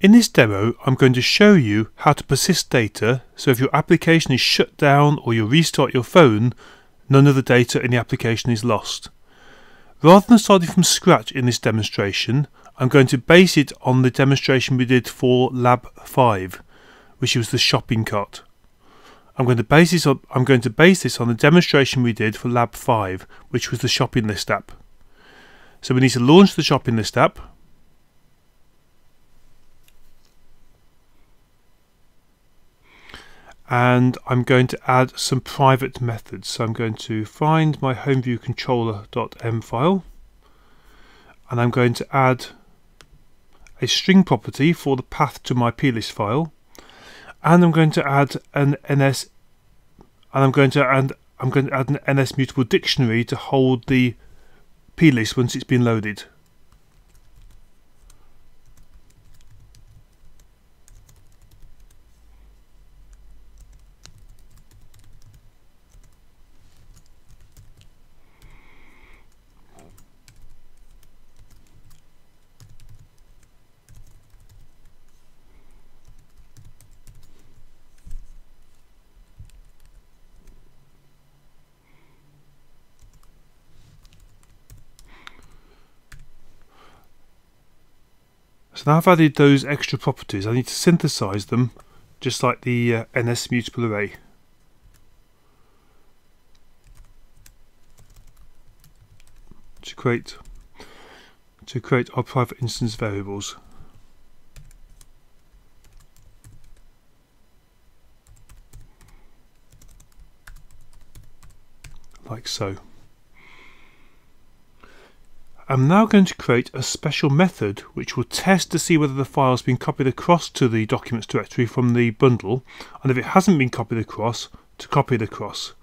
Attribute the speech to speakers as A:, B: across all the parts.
A: In this demo, I'm going to show you how to persist data so if your application is shut down or you restart your phone, none of the data in the application is lost. Rather than starting from scratch in this demonstration, I'm going to base it on the demonstration we did for Lab 5, which was the shopping cart. I'm going to base this on, I'm going to base this on the demonstration we did for Lab 5, which was the shopping list app. So we need to launch the shopping list app and I'm going to add some private methods. So I'm going to find my homeview controller.m file and I'm going to add a string property for the path to my plist file and I'm going to add an ns and I'm going to add I'm going to add an ns mutable dictionary to hold the plist once it's been loaded. So now I've added those extra properties, I need to synthesize them just like the uh, NS mutable array. To create to create our private instance variables. Like so. I'm now going to create a special method which will test to see whether the file has been copied across to the documents directory from the bundle and if it hasn't been copied across to copy it across.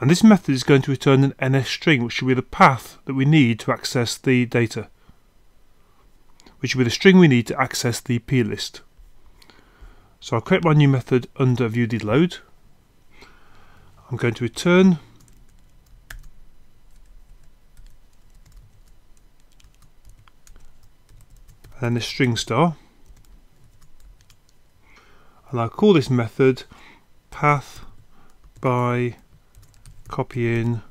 A: And this method is going to return an NS string which will be the path that we need to access the data. Which will be the string we need to access the plist. So I'll create my new method under viewDidLoad. I'm going to return then the string star. And I'll call this method path by copying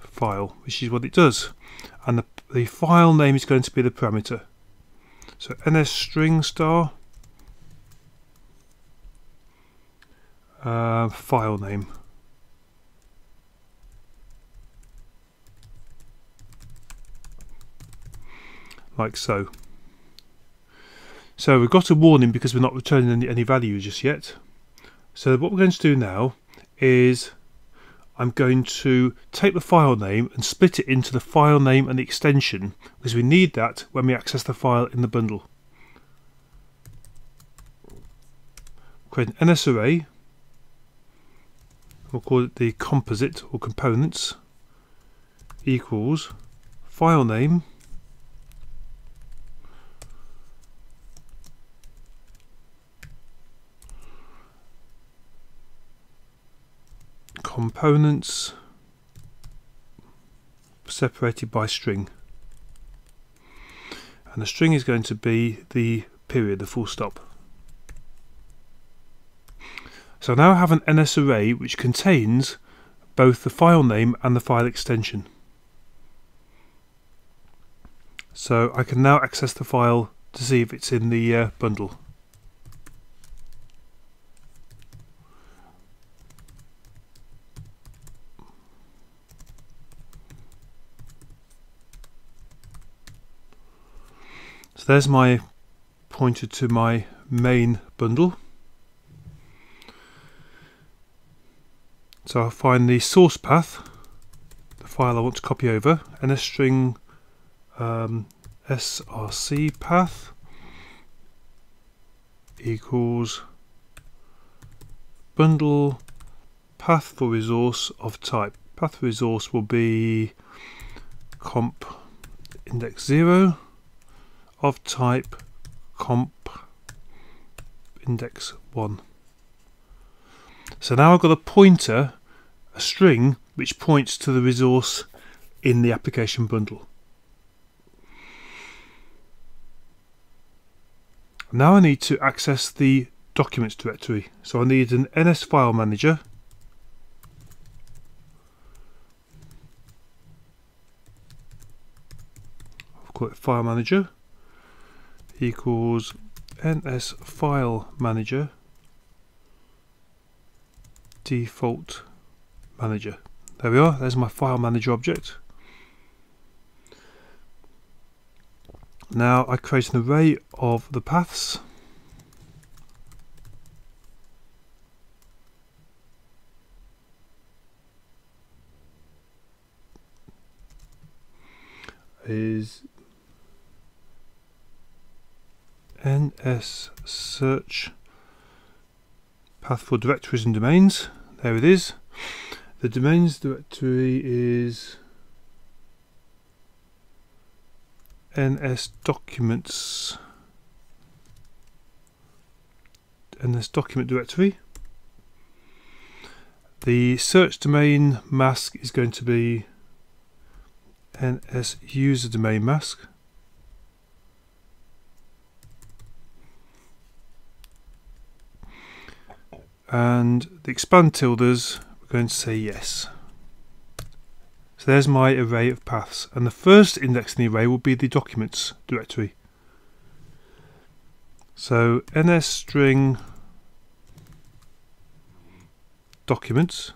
A: file which is what it does. And the, the file name is going to be the parameter. So ns string star uh, file name. Like so so we've got a warning because we're not returning any, any value just yet. So what we're going to do now is I'm going to take the file name and split it into the file name and the extension because we need that when we access the file in the bundle. Create an NS array. We'll call it the composite or components equals file name components separated by string and the string is going to be the period, the full stop. So now I have an NS array which contains both the file name and the file extension. So I can now access the file to see if it's in the uh, bundle. So there's my pointer to my main bundle. So I'll find the source path, the file I want to copy over, and a string um, src path equals bundle path for resource of type. Path resource will be comp index 0 of type comp index 1. So now I've got a pointer, a string, which points to the resource in the application bundle. Now I need to access the documents directory. So I need an NS file manager. I'll call it file manager equals NS file manager default manager. There we are, there's my file manager object. Now I create an array of the paths is ns search path for directories and domains. There it is. The domains directory is ns documents ns document directory. The search domain mask is going to be ns user domain mask. And the expand tildes, we're going to say yes. So there's my array of paths. And the first index in the array will be the documents directory. So ns string documents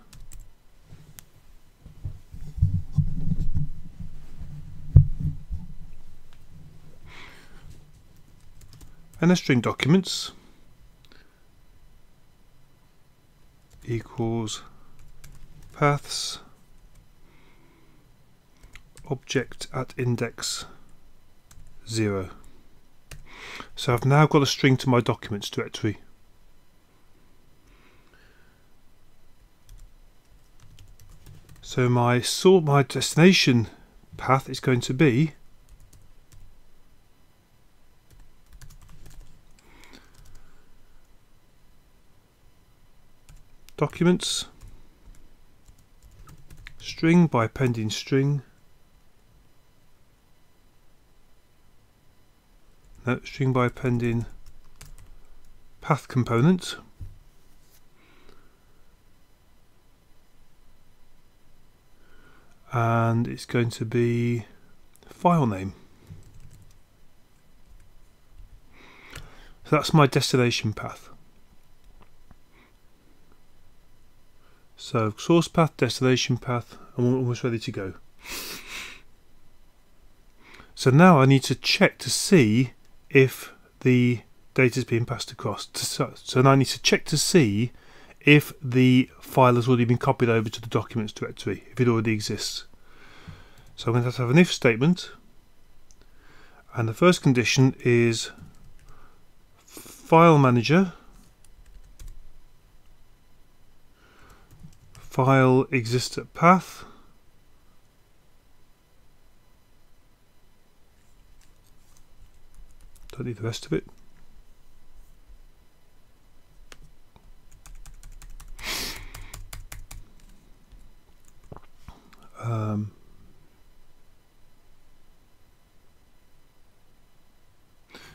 A: ns string documents equals paths object at index 0. So I've now got a string to my documents directory. So my sort my destination path is going to be documents. String by appending string. No, string by appending path component. And it's going to be file name. So that's my destination path So source path, destination path, and we're almost ready to go. So now I need to check to see if the data is being passed across. So, now I need to check to see if the file has already been copied over to the documents directory, if it already exists. So I'm going to have to have an if statement. And the first condition is file manager file exists at path. Don't need the rest of it. Um,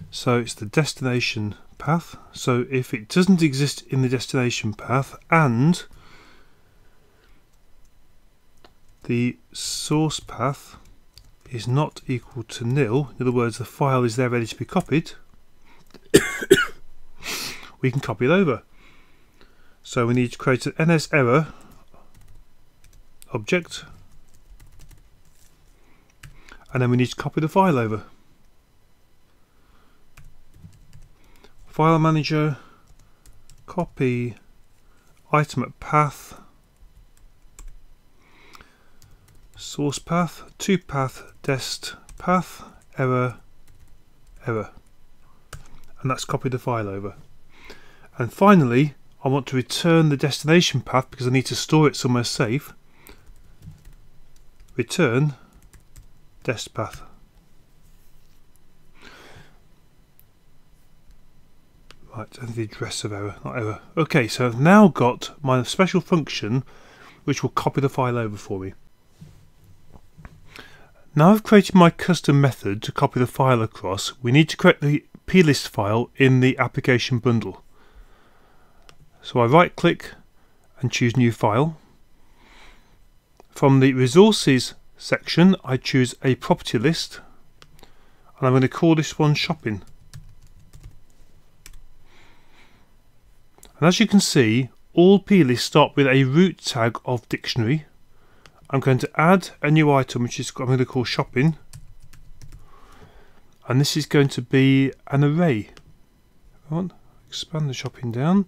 A: so it's the destination path. So if it doesn't exist in the destination path and the source path is not equal to nil, in other words the file is there ready to be copied, we can copy it over. So we need to create an NS error object and then we need to copy the file over. File manager, copy item at path source path, to path, dest path, error, error. And that's copied the file over. And finally, I want to return the destination path because I need to store it somewhere safe. Return dest path. Right, and the address of error, not error. Okay, so I've now got my special function which will copy the file over for me. Now I've created my custom method to copy the file across, we need to create the plist file in the application bundle. So I right click and choose new file. From the resources section I choose a property list and I'm going to call this one shopping. And as you can see all plists start with a root tag of dictionary. I'm going to add a new item which is I'm going to call shopping and this is going to be an array. On, expand the shopping down.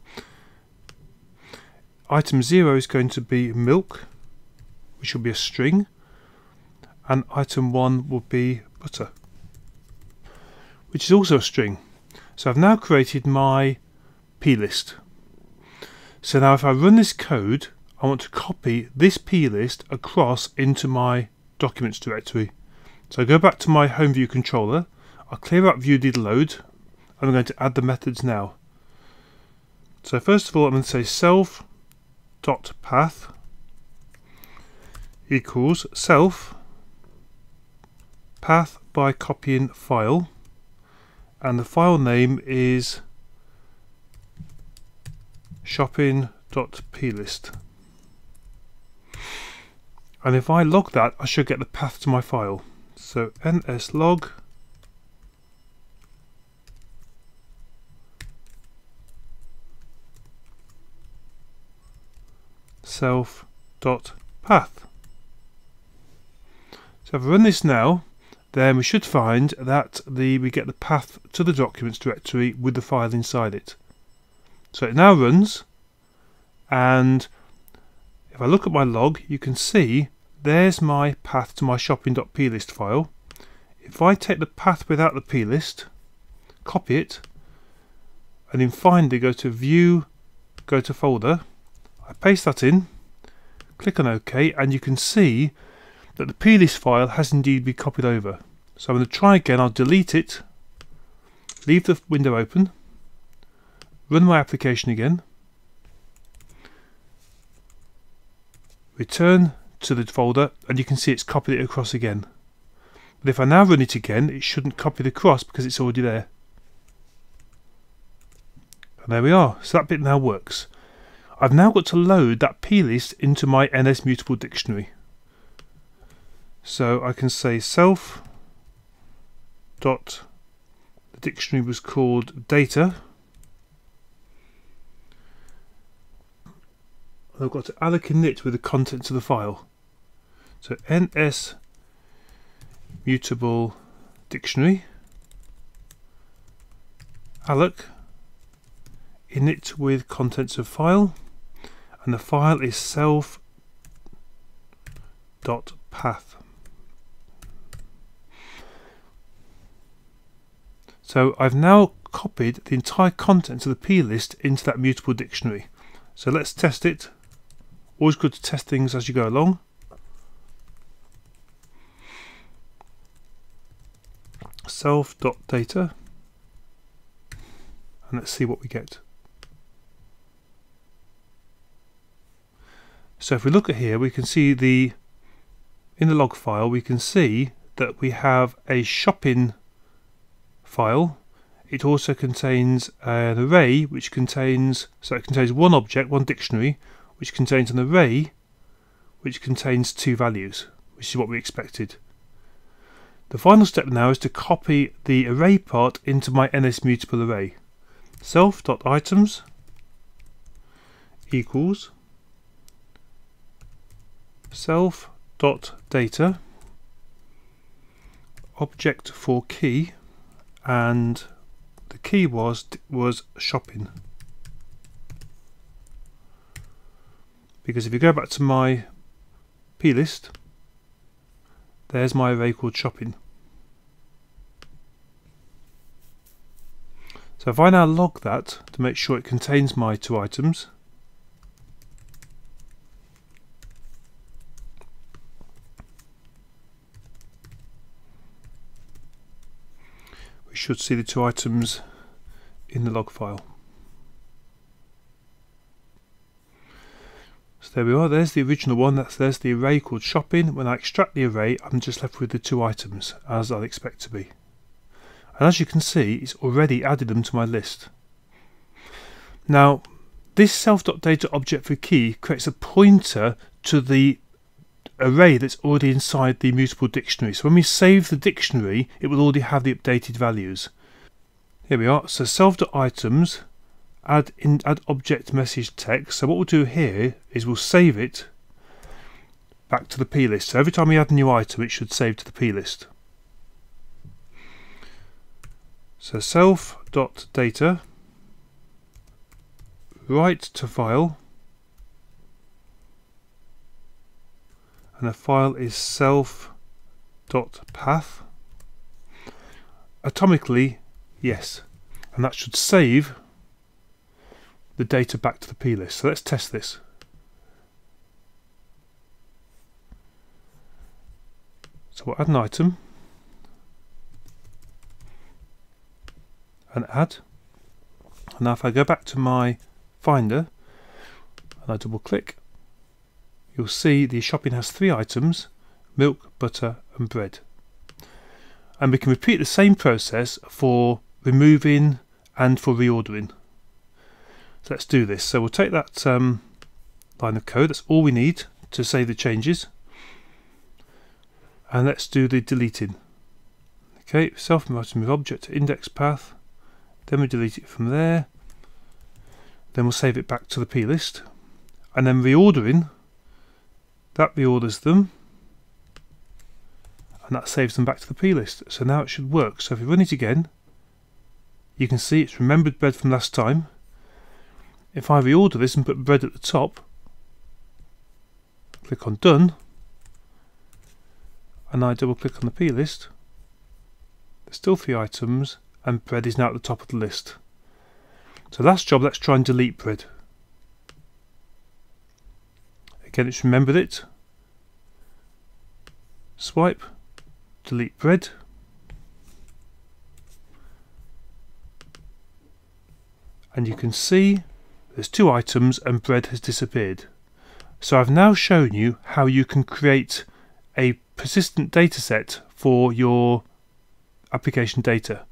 A: Item 0 is going to be milk, which will be a string, and item 1 will be butter, which is also a string. So I've now created my plist. So now if I run this code, I want to copy this plist across into my documents directory. So I go back to my home view controller, I'll clear up view did load, and I'm going to add the methods now. So first of all I'm going to say self dot path equals self path by copying file and the file name is shopping.plist and if I log that I should get the path to my file so nslog self dot path. So if I run this now, then we should find that the we get the path to the documents directory with the file inside it. So it now runs, and if I look at my log, you can see there's my path to my shopping.plist file. If I take the path without the plist, copy it, and in Finder go to View, go to Folder, I paste that in, click on OK, and you can see that the plist file has indeed been copied over. So I'm going to try again, I'll delete it, leave the window open, run my application again, return to the folder, and you can see it's copied it across again. But if I now run it again, it shouldn't copy the cross because it's already there. And there we are. So that bit now works. I've now got to load that plist into my NS Mutable dictionary. So I can say self dot the dictionary was called data. I've got to allocate it with the contents of the file. So NS mutable dictionary alloc init with contents of file and the file is self dot path. So I've now copied the entire contents of the plist into that mutable dictionary. So let's test it. Always good to test things as you go along. self.data and let's see what we get. So if we look at here, we can see the in the log file, we can see that we have a shopping file. It also contains an array which contains, so it contains one object, one dictionary, which contains an array which contains two values, which is what we expected. The final step now is to copy the array part into my NS mutable array. Self.items equals self dot data object for key and the key was was shopping because if you go back to my plist there's my array called shopping so if I now log that to make sure it contains my two items we should see the two items in the log file. So there we are, there's the original one, that's there's the array called shopping. When I extract the array, I'm just left with the two items, as I'd expect to be. and as you can see it's already added them to my list. Now this self.data object for key creates a pointer to the array that's already inside the mutable dictionary. So when we save the dictionary, it will already have the updated values. Here we are. So self.items add in add object message text. So what we'll do here is we'll save it back to the p list. So every time we add a new item, it should save to the p list. So self.data write to file and the file is self.path atomically yes and that should save the data back to the plist. So let's test this. So we'll add an item. And add. And now if I go back to my finder and I double click you'll see the shopping has three items milk, butter and bread. And we can repeat the same process for removing and for reordering so let's do this so we'll take that um, line of code that's all we need to save the changes and let's do the deleting okay self remove object to index path then we delete it from there then we'll save it back to the plist. And then reordering, that reorders them. And that saves them back to the plist. So now it should work. So if we run it again, you can see it's remembered bread from last time. If I reorder this and put bread at the top, click on done, and I double click on the P list, there's still three items and bread is now at the top of the list. So last job, let's try and delete bread. Again, it's remembered it. Swipe, delete bread. And you can see there's two items and bread has disappeared. So I've now shown you how you can create a persistent data set for your application data.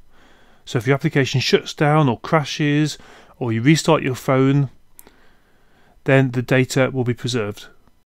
A: So if your application shuts down or crashes or you restart your phone, then the data will be preserved.